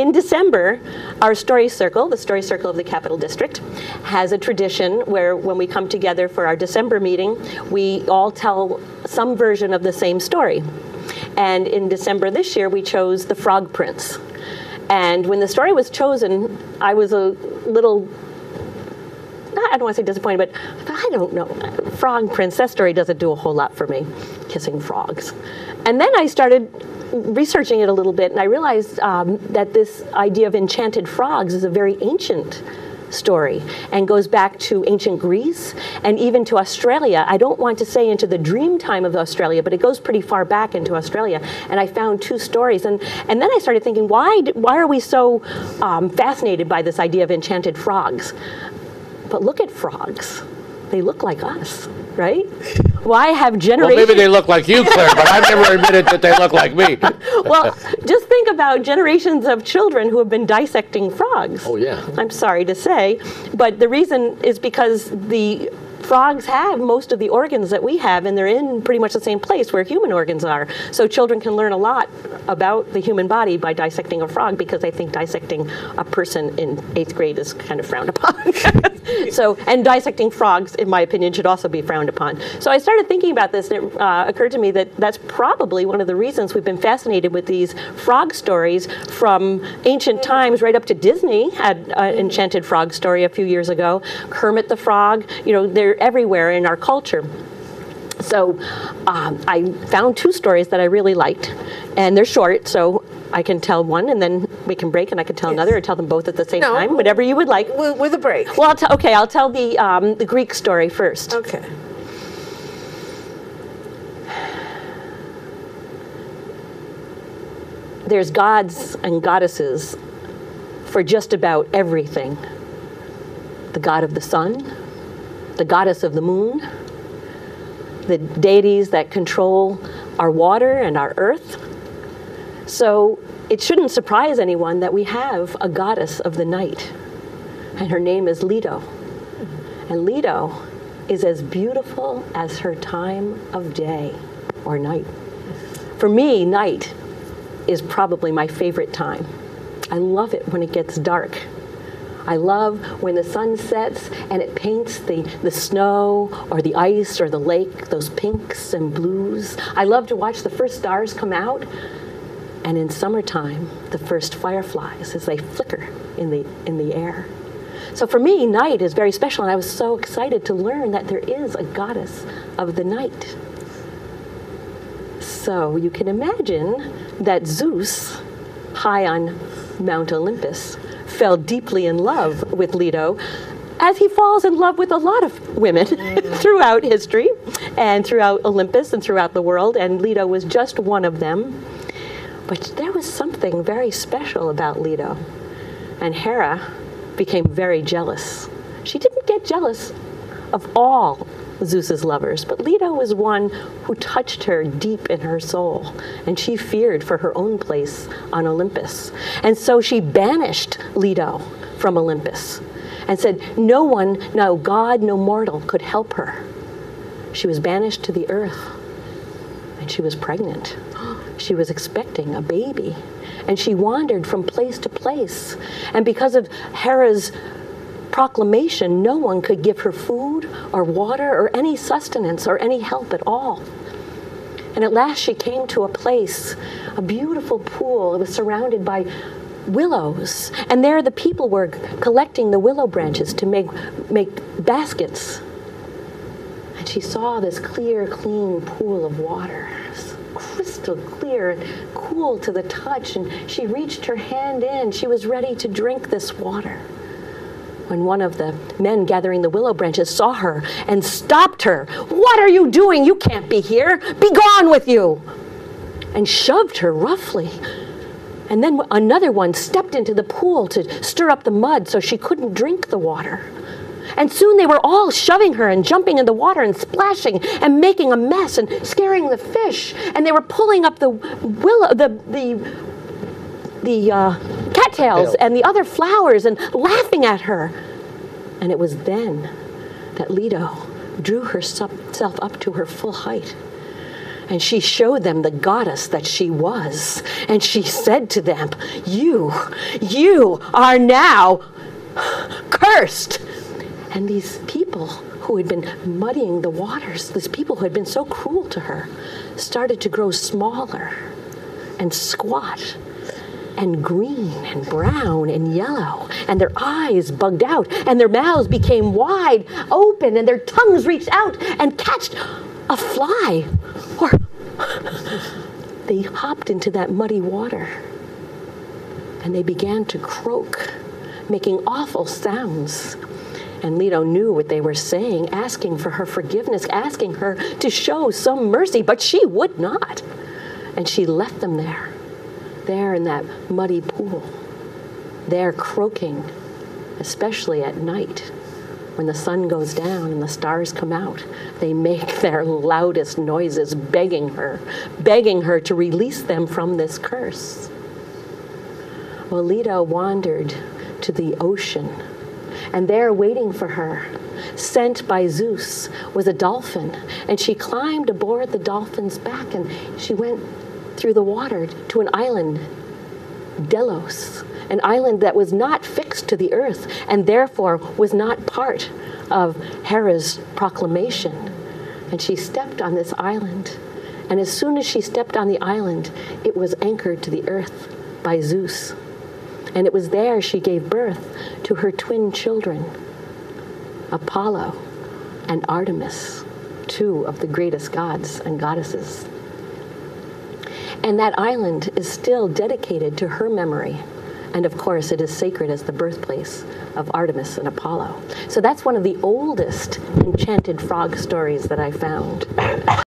in December, our Story Circle, the Story Circle of the Capital District, has a tradition where when we come together for our December meeting, we all tell some version of the same story. And in December this year, we chose The Frog Prince. And when the story was chosen, I was a little I don't want to say disappointed, but I don't know. Frog Prince, story doesn't do a whole lot for me, kissing frogs. And then I started researching it a little bit, and I realized um, that this idea of enchanted frogs is a very ancient story and goes back to ancient Greece and even to Australia. I don't want to say into the dream time of Australia, but it goes pretty far back into Australia. And I found two stories, and and then I started thinking, why why are we so um, fascinated by this idea of enchanted frogs? But look at frogs; they look like us, right? Why have generations? Well, maybe they look like you, Claire, but I've never admitted that they look like me. well, just think about generations of children who have been dissecting frogs. Oh, yeah. I'm sorry to say, but the reason is because the frogs have most of the organs that we have, and they're in pretty much the same place where human organs are. So children can learn a lot about the human body by dissecting a frog because I think dissecting a person in eighth grade is kind of frowned upon. so, and dissecting frogs, in my opinion, should also be frowned upon. So I started thinking about this, and it uh, occurred to me that that's probably one of the reasons we've been fascinated with these frog stories from ancient times right up to Disney had an enchanted frog story a few years ago. Kermit the Frog, you know, they're everywhere in our culture. So um, I found two stories that I really liked, and they're short, so I can tell one, and then we can break, and I can tell yes. another, or tell them both at the same no, time, whatever you would like. With, a break. Well, I'll t- okay, I'll tell the um, the Greek story first. Okay. There's gods and goddesses for just about everything. The god of the sun, the goddess of the moon, the deities that control our water and our earth. So it shouldn't surprise anyone that we have a goddess of the night, and her name is Leto. And Leto is as beautiful as her time of day or night. For me, night is probably my favorite time. I love it when it gets dark I love when the sun sets and it paints the, the snow or the ice or the lake, those pinks and blues. I love to watch the first stars come out. And in summertime, the first fireflies as they flicker in the, in the air. So for me, night is very special, and I was so excited to learn that there is a goddess of the night. So you can imagine that Zeus, high on Mount Olympus, fell deeply in love with Leto, as he falls in love with a lot of women throughout history and throughout Olympus and throughout the world, and Leto was just one of them. But there was something very special about Leto, and Hera became very jealous. She didn't get jealous of all Zeus's lovers, but Leto was one who touched her deep in her soul, and she feared for her own place on Olympus. And so she banished Leto from Olympus and said, No one, no God, no mortal could help her. She was banished to the earth, and she was pregnant. She was expecting a baby, and she wandered from place to place. And because of Hera's proclamation, no one could give her food or water or any sustenance or any help at all. And at last she came to a place, a beautiful pool. It was surrounded by willows. And there the people were collecting the willow branches to make, make baskets. And she saw this clear, clean pool of water, crystal clear and cool to the touch. And she reached her hand in. She was ready to drink this water when one of the men gathering the willow branches saw her and stopped her. What are you doing? You can't be here. Be gone with you. And shoved her roughly. And then another one stepped into the pool to stir up the mud so she couldn't drink the water. And soon they were all shoving her and jumping in the water and splashing and making a mess and scaring the fish. And they were pulling up the willow, the, the the uh, cattails and the other flowers and laughing at her. And it was then that Leto drew herself up to her full height. And she showed them the goddess that she was. And she said to them, You, you are now cursed. And these people who had been muddying the waters, these people who had been so cruel to her, started to grow smaller and squat and green and brown and yellow, and their eyes bugged out, and their mouths became wide open, and their tongues reached out and catched a fly. Or they hopped into that muddy water and they began to croak, making awful sounds. And Leto knew what they were saying, asking for her forgiveness, asking her to show some mercy, but she would not. And she left them there, there in that muddy pool, there croaking, especially at night when the sun goes down and the stars come out. They make their loudest noises, begging her, begging her to release them from this curse. Well, wandered to the ocean, and there waiting for her, sent by Zeus, was a dolphin. And she climbed aboard the dolphin's back and she went through the water to an island, Delos, an island that was not fixed to the earth and therefore was not part of Hera's proclamation. And she stepped on this island. And as soon as she stepped on the island, it was anchored to the earth by Zeus. And it was there she gave birth to her twin children, Apollo and Artemis, two of the greatest gods and goddesses. And that island is still dedicated to her memory. And of course, it is sacred as the birthplace of Artemis and Apollo. So that's one of the oldest enchanted frog stories that I found.